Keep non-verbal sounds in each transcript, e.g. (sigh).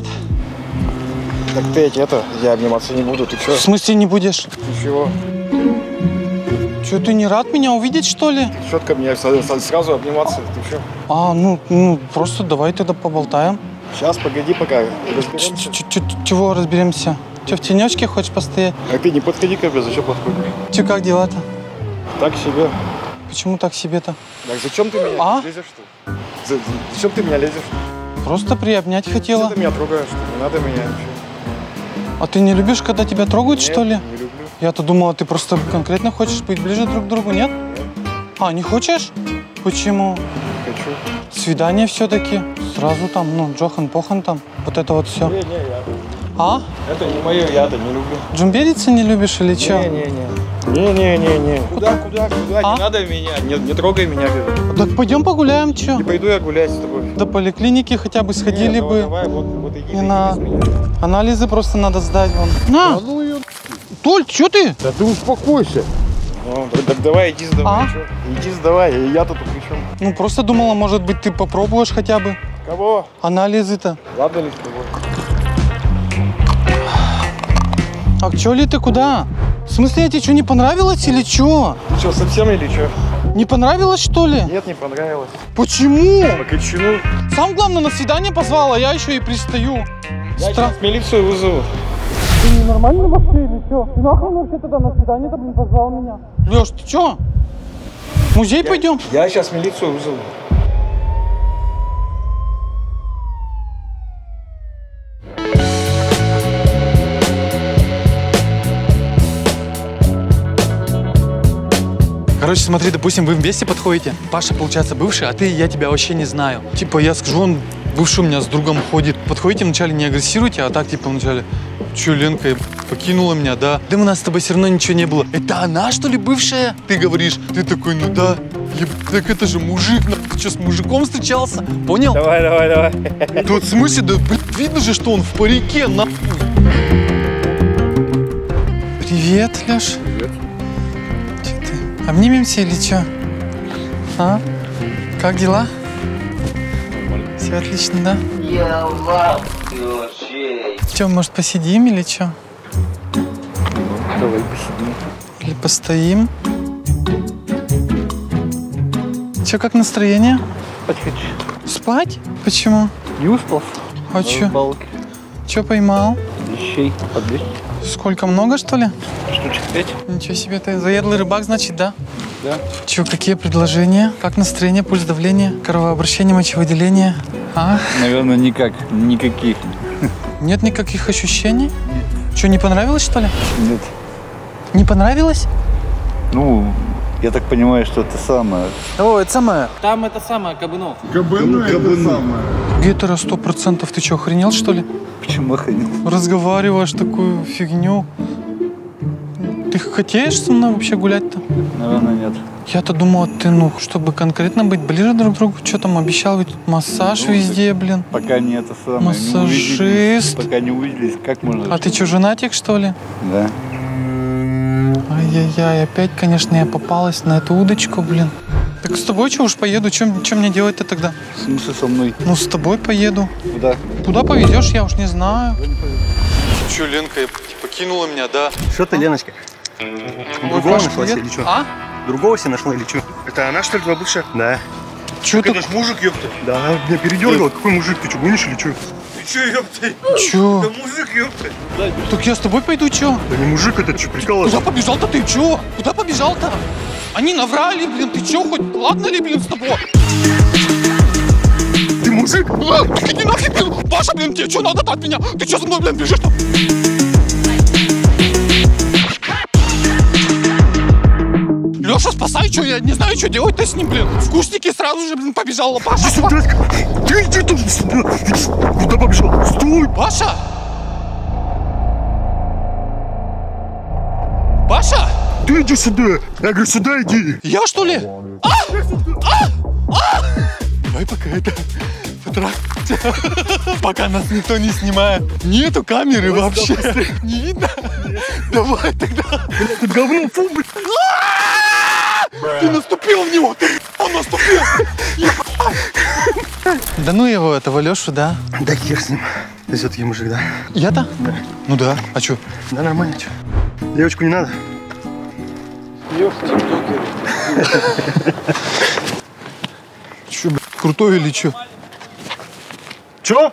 Привет. Так ты это, я обниматься не буду, ты В что? смысле не будешь? Ничего. Че, ты не рад меня увидеть, что ли? Четко мне с- с- сразу обниматься, ты что? А, ну, ну, просто давай тогда поболтаем. Сейчас, погоди пока, разберемся. ч- ч- Чего разберемся? Че, в тенечке хочешь постоять? А ты не подходи ко мне, зачем подходишь? Че, как дела-то? Так себе. Почему так себе-то? Так зачем ты меня А? лезешь, что ли? За- за- Зачем ты меня лезешь? Просто приобнять Что хотела. ты меня трогаешь? Не надо меня ничего. А ты не любишь, когда тебя трогают, Нет, что ли? Не люблю. Я-то думала, ты просто конкретно хочешь быть ближе друг к другу, нет? А, не хочешь? Почему? Хочу. Свидание все-таки. Сразу там, ну, Джохан Похан там. Вот это вот все. Не, не, я. А? Это не мое, я-то не люблю. Джумбериться не любишь или что? Не-не-не. Не-не-не-не. Куда, куда, куда? А? Не надо меня. Не, не трогай меня, говорю. Так пойдем погуляем, что? Не пойду я гулять с тобой. До поликлиники хотя бы сходили Не, бы. Давай, вот, вот иди, Не на-. Анализы просто надо сдать вам. На! ну Толь, что ты? Да ты успокойся. Ну, так, давай, иди сдавай. А? чё? Иди сдавай, и я тут при чем? Ну, просто думала, может быть, ты попробуешь хотя бы Кого? анализы-то. Ладно ли с тобой? А чё ли ты куда? В смысле, тебе что, не понравилось или что? Ты что, совсем или что? Не понравилось, что ли? Нет, не понравилось. Почему? По кочану. Сам, главное, на свидание позвал, а я еще и пристаю. Я Стра- сейчас милицию вызову. Ты ненормальный вообще или что? Ты нахрен вообще тогда на свидание-то, блин, позвал меня? Леш, ты чё? В музей пойдем? Я сейчас милицию вызову. Короче, смотри, допустим, вы вместе подходите. Паша, получается, бывший, а ты, я тебя вообще не знаю. Типа, я скажу, он бывший у меня с другом ходит. Подходите, вначале не агрессируйте, а так, типа, вначале, че, Ленка покинула меня, да? Да у нас с тобой все равно ничего не было. Это она, что ли, бывшая? Ты говоришь, ты такой, ну да. Еб... Так это же мужик, на... ты что, с мужиком встречался? Понял? Давай, давай, давай. Тут в смысле, да, блин, видно же, что он в парике, нахуй. Привет, Леш. Привет. Че? Обнимемся или что? А? Как дела? Все отлично, да? Я. Че, может, посидим или что? Давай посидим. Или постоим? Че, как настроение? Спать хочу. Спать? Почему? Не успал? А че? Балки. Че поймал? Вещей под 200. Сколько, много, что ли? Штучек 5. Ничего себе, ты заедлый рыбак, значит, да? Да. Че, какие предложения? Как настроение, пульс давления, кровообращение, мочевыделение? А? Наверное, никак. Никаких. Нет никаких ощущений? Че, не понравилось, что ли? Нет. Не понравилось? Ну, я так понимаю, что это самое. О, это самое. Там это самое, Кабынов. Гетера сто процентов. Ты что, охренел, что ли? Почему охренел? Разговариваешь такую фигню. Ты хотеешь со мной вообще гулять-то? Наверное, нет. Я-то думал, ты, ну, чтобы конкретно быть ближе друг к другу, что там обещал, ведь массаж Ну, везде, блин. Пока не это самое. не Массажист. увиделись. Пока не увиделись, как можно? А ты что, женатик, что ли? Да. Ай-яй-яй, опять, конечно, я попалась на эту удочку, блин. Так с тобой что уж поеду, что мне делать-то тогда? В смысле со мной? Ну, с тобой поеду. Куда? Куда повезешь, я уж не знаю. Че, Ленка, покинула меня, да? Что ты, Леночка? Другого нашла себе или что? А? Другого себе нашла или что? Это она, что ли, твоя бывшая? Да. Че ты? ж мужик, ёпта. Да, она меня передергала. Какой мужик? Ты что, гонишь или что? Ты чё, ёпта? Че? мужик, ёпта. Так я с тобой пойду, че? Да не мужик, это что, прикалываешь? Куда побежал-то ты, че? Куда побежал-то? Они наврали, блин, ты че хоть? Ладно ли, блин, с тобой? Ты мужик? Ты иди нафиг, блин! Паша, блин, тебе что надо от меня? Ты что за мной, блин, бежишь-то? Леша, спасай, что я не знаю, что делать-то с ним, блин. Вкусники сразу же, блин, побежала. Паша, Иди сюда! Ты иди тут сюда! Куда побежал? Стой! Паша! Паша! Ты иди сюда! Я говорю, сюда иди! Я что ли? А! А! А! Давай пока это потрахаемся. Пока нас никто не снимает. Нету камеры вообще. Не видно? Давай тогда. Говно, фу, блин! Ты наступил в него! Ты он наступил! Да ну его, этого Лешу, да? Да хер с ним. Ты все-таки мужик, да? Я-то? Ну да. А что? Да нормально, что? Девочку не надо? Че, крутой или что? Че?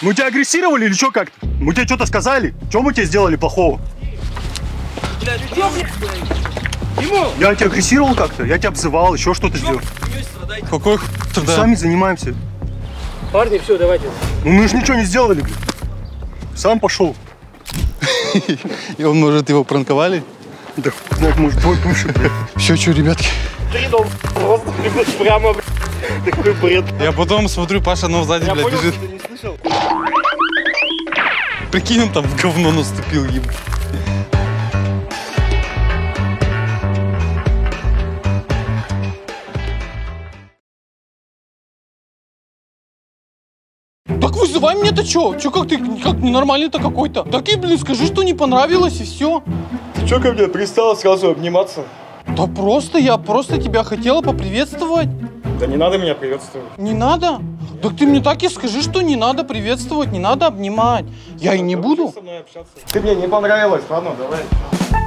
Мы тебя агрессировали или что как-то? Мы тебе что-то сказали? Что мы тебе сделали плохого? Я тебя агрессировал как-то? Я тебя обзывал, еще что-то сделал. Какой х... тогда? Сами занимаемся. Парни, все, давайте. Ну мы же ничего не сделали, блин. Сам пошел. И он, может, его пранковали? Да хуй знает, может, твой бывший, блин. Все, что, ребятки? Просто прямо, блин. Такой бред. Я потом смотрю, Паша, ну сзади, блядь, бежит. ты не слышал? Прикинь, он там в говно наступил, еб. Вызывай мне-то чё? Чё, как ты, как ненормальный-то какой-то? Так и, блин, скажи, что не понравилось, и все. Ты что ко мне пристал сразу обниматься? Да просто, я просто тебя хотела поприветствовать. Да не надо меня приветствовать. Не надо? Так ты мне так и скажи, что не надо приветствовать, не надо обнимать. Я и не буду. со мной общаться. Ты мне не понравилась, ладно, давай.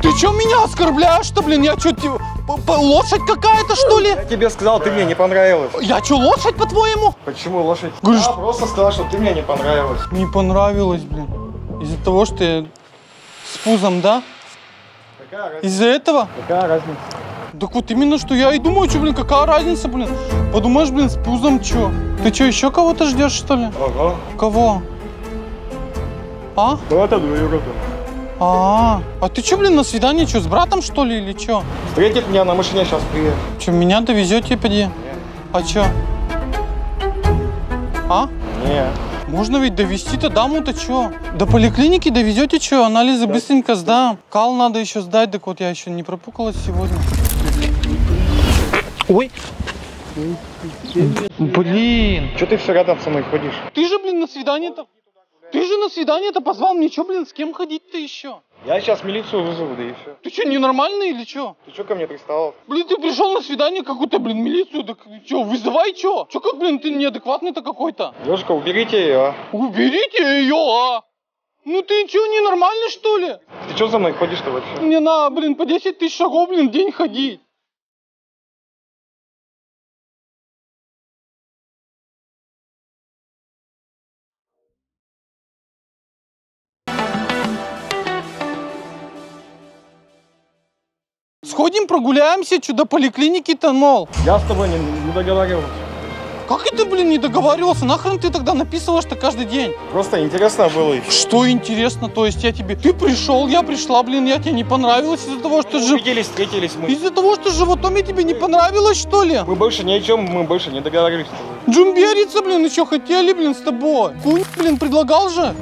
Ты чё меня оскорбляешь-то, блин? Я чё, ти- п- п- лошадь какая-то, что ли? Я тебе сказал, ты мне не понравилась. Я чё, лошадь, по-твоему? Почему лошадь? Говоришь- Я просто сказал, что ты мне не понравилась. Не понравилось, блин. Из-за того, что я с пузом, да? Из-за этого? Какая разница? Так вот именно, что я и думаю, что, блин, какая разница, блин. Подумаешь, блин, с пузом чё? Ты чё, еще кого-то ждешь, что ли? Ага. Кого? А? Это двоюродный. А, а ты чё, блин, на свидание чё, с братом, что ли, или чё? Встретит меня на машине сейчас приедет. Чё, меня довезете, поди? А чё? А? Не. Можно ведь довести-то даму-то чё? До поликлиники довезете чё? Анализы быстренько сдам. Кал надо еще сдать, так вот я еще не пропукалась сегодня. Ой. Блин. Что ты все рядом со мной ходишь? Ты же, блин, на свидание-то... Ты же на свидание-то позвал мне, чё, блин, с кем ходить-то еще? Я сейчас милицию вызову, да и все. Ты что, ненормальный или чё? Ты что ко мне пристал? Блин, ты пришел на свидание какую-то, блин, милицию, так чё, вызывай чё? Чё, как, блин, ты неадекватный-то какой-то? Лешка, уберите ее, а. Уберите ее, а! Ну ты чё, ненормальный, что ли? Ты что за мной ходишь-то вообще? Мне на, блин, по 10 тысяч шагов, блин, день ходить. Прогуляемся, что до поликлиники-то, мол. Я с тобой не, не договаривался. Как это, блин, не договаривался? Нахрен ты тогда написываешь-то каждый день? Просто интересно было. Что интересно, то есть я тебе... Ты пришел, я пришла, блин, я тебе не понравилась из-за того, что же... Увиделись, встретились мы. Из-за того, что животом я тебе не понравилось, что ли? Мы больше ни о чем, мы больше не договаривались с тобой. Джумбериться, блин, еще хотели, блин, с тобой. Кунь, блин, предлагал же.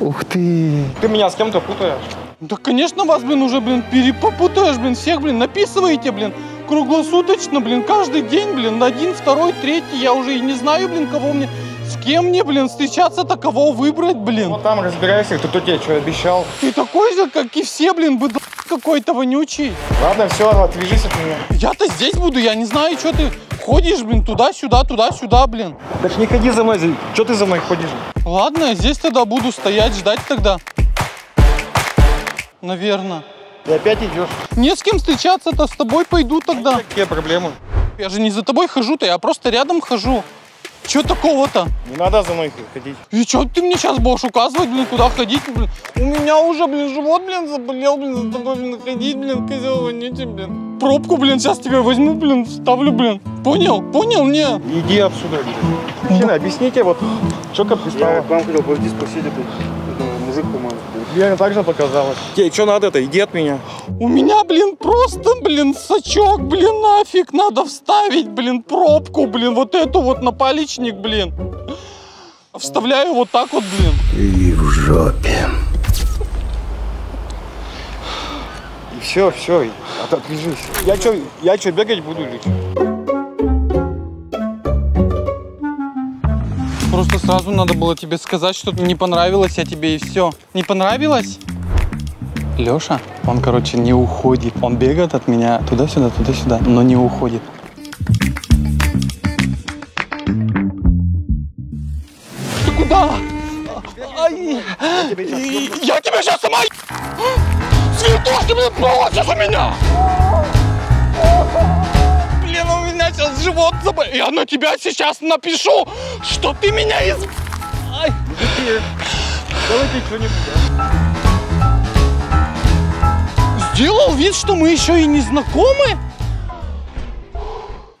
Ух ты. Ты меня с кем-то путаешь. Да, конечно, вас, блин, уже, блин, перепопутаешь, блин, всех, блин, написываете, блин, круглосуточно, блин, каждый день, блин, один, второй, третий, я уже и не знаю, блин, кого мне, с кем мне, блин, встречаться-то, кого выбрать, блин. Вот там разбирайся, кто тебе что обещал. Ты такой же, как и все, блин, быдло какой-то вонючий. Ладно, все, отвяжись от меня. Я-то здесь буду, я не знаю, что ты ходишь, блин, туда-сюда, туда-сюда, блин. Так не ходи за мной, что ты за мной ходишь? Ладно, здесь тогда буду стоять, ждать тогда. Наверное. И опять идешь. Не с кем встречаться-то, с тобой пойду тогда. Какие проблемы? Я же не за тобой хожу-то, я просто рядом хожу. Че такого-то? Не надо за мной ходить. И что ты мне сейчас будешь указывать, блин, куда ходить, блин? У меня уже, блин, живот, блин, заболел, блин, за тобой, блин, ходить, блин, козел вонючий, блин. Пробку, блин, сейчас тебя возьму, блин, вставлю, блин. Понял? Понял? Не. Иди отсюда. Мужчина, объясните, вот, что как Я пристала? к вам хотел пойти спросить, мужик, по-моему. Мне так же показалось. Тебе что надо-то? Иди от меня. У меня, блин, просто, блин, сачок, блин, нафиг надо вставить, блин, пробку, блин, вот эту вот на палечник, блин. Вставляю вот так вот, блин. И все, все, от, отвяжись. Я что, я что, бегать буду или чё? Сразу надо было тебе сказать, что не понравилось, а тебе и все. Не понравилось? Леша, он, короче, не уходит. Он бегает от меня туда-сюда, туда-сюда, но не уходит. Ты куда? Я тебя сейчас сама... Цветушки, блин, полосишь у меня! Меня сейчас живот заболел. Я на тебя сейчас напишу, что ты меня из... Ай. Давайте что-нибудь. Сделал вид, что мы еще и не знакомы?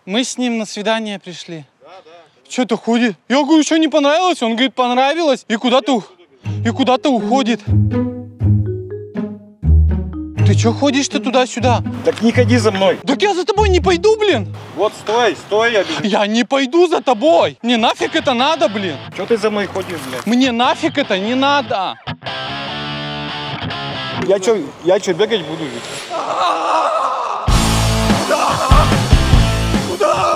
Мы с ним на свидание пришли. Что-то ходит. Я говорю, что не понравилось? Он говорит, понравилось. И куда-то и куда-то уходит. Ты что ходишь-то туда-сюда? Так не ходи за мной. Так я за тобой не пойду, блин. Вот стой, стой, я бежу. Я не пойду за тобой. Мне нафиг это надо, блин. Что ты за мной ходишь, блядь? Мне нафиг это не надо. Я что, я что, бегать буду? Куда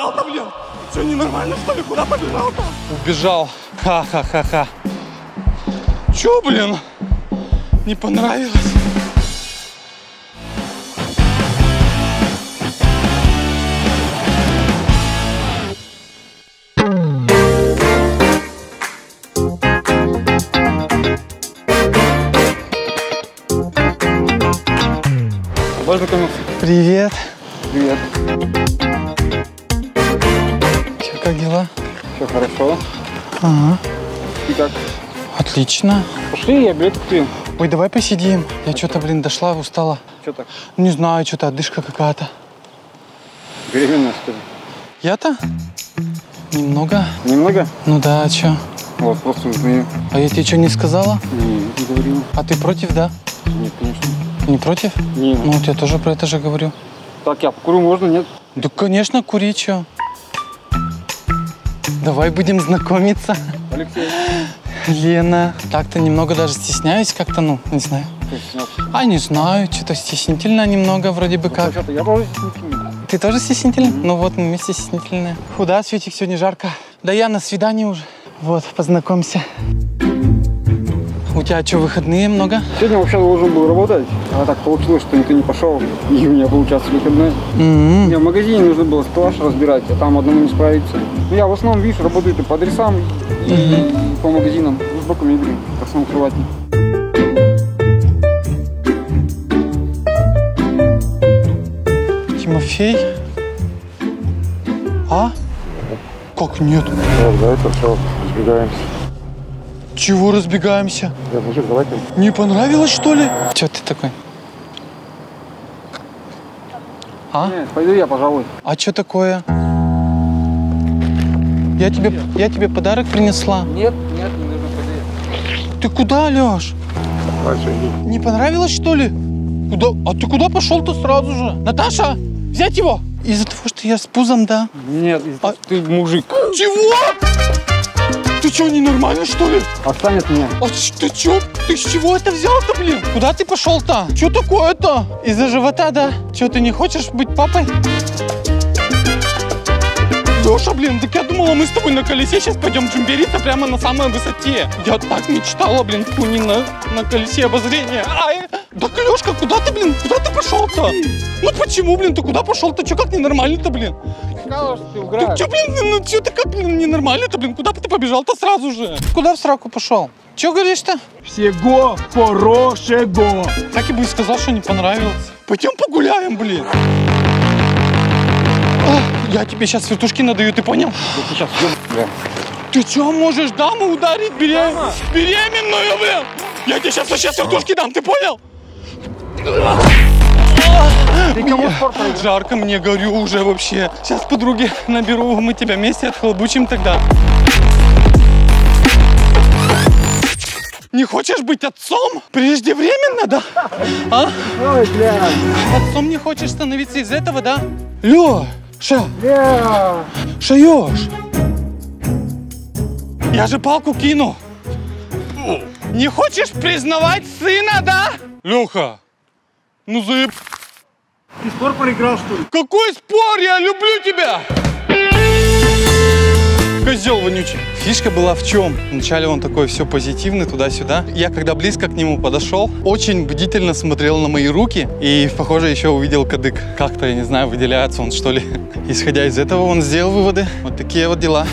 побежал-то, блин? Что, ненормально, что ли? Куда побежал-то? Убежал. Ха-ха-ха-ха. Чё, блин? Не понравилось? Можно? Привет. Привет. Как дела? Все хорошо. Ага. И как? Отлично. Пошли, я билет купил. Ой, давай посидим. Я что-то, блин, дошла, устала. Что так? Не знаю, что-то отдышка какая-то. Беременная, что ли? Я-то? Немного. Немного? Ну да, а чё? Вот, просто узнаю. А я тебе что не сказала? Не, не говорил. А ты против, да? Нет, конечно. Не против? Не. Ну вот я тоже про это же говорю. Так, я покурю, можно, нет? Да, конечно, кури чё. Давай будем знакомиться. Алексей. Лена. Так-то немного даже стесняюсь как-то, ну, не знаю. А не знаю, что-то стеснительно немного вроде бы как. Вообще-то я тоже стеснительный. Ты тоже стеснительный? Ну вот, мы вместе стеснительные. Куда, Светик, сегодня жарко? Да я на свидание уже. Вот, познакомься. У тебя что, выходные много? Сегодня вообще должен был работать, а так получилось, что никто не пошел, и у меня получается выходной. М-м. Мне в магазине нужно было стеллаж разбирать, а там одному не справиться. Ну, я в основном, видишь, работаю по адресам и по магазинам, с боку мебели, как самокрыватель. Тимофей? А? Как нет? Да, это все, разбегаемся. Чего разбегаемся? Я мужик, давайте. Не понравилось, что ли? Че ты такой? А? Нет, пойду я, пожалуй. А что такое? Я тебе, я тебе подарок принесла. Нет, нет, не нужно пойду. Ты куда, Леш? Дальше иди. Не понравилось, что ли? Куда? А ты куда пошел-то сразу же? Наташа, взять его! Из-за того, что я с пузом, да? Нет, А- ты мужик. Чего? Ты что, ненормально, что ли? Отстань от меня. А ты чё? Ты с чего это взял-то, блин? Куда ты пошел-то? Чё такое-то? Из-за живота, да? Чё, ты не хочешь быть папой? Леша, блин, так я думала, мы с тобой на колесе сейчас пойдем джимбериться прямо на самой высоте. Я так мечтала, блин, куни на, на колесе обозрения. Ай, так, Лешка, куда ты, блин, куда ты пошел-то? Ну почему, блин, ты куда пошел-то? Чё как ненормально-то, блин? Сказала, что ты Ты уграешь. чё, блин, ну чё ты как, блин, ненормально-то, блин? Куда ты побежал-то сразу же? Куда в сраку пошел? Чё говоришь-то? Всего хорошего. Так и бы и сказал, что не понравилось. Пойдем погуляем, блин. А, я тебе сейчас вертушки надаю, ты понял? Сейчас, бля. Ты чё можешь даму ударить берем... беременную, блин? Я тебе сейчас вообще вертушки дам, ты понял? Ты кому спорт проиграл? Жарко мне, горю уже вообще. Сейчас подруги наберу, мы тебя вместе отхлобучим тогда. Не хочешь быть отцом? Преждевременно, да? А? Ой, бля. Отцом не хочешь становиться из этого, да? Леша, Бля. шаешь. Я же палку кину. Не хочешь признавать сына, да? Леха, ну заеб... Ты спор проиграл, что ли? Какой спор? Я люблю тебя! Козел вонючий. Фишка была в чем? Вначале он такой все позитивный, туда-сюда. Я когда близко к нему подошел, очень бдительно смотрел на мои руки и, похоже, еще увидел кадык. Как-то, я не знаю, выделяется он, что ли. (laughs) Исходя из этого, он сделал выводы. Вот такие вот дела.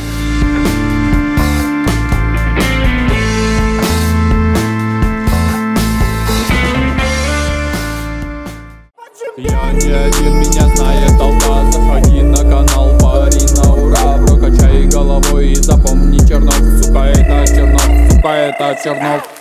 Не один, меня знает толпа. Заходи на канал, пари на ура. Прокачай головой и запомни Чернов Сука, это Чернов, сука, это Чернов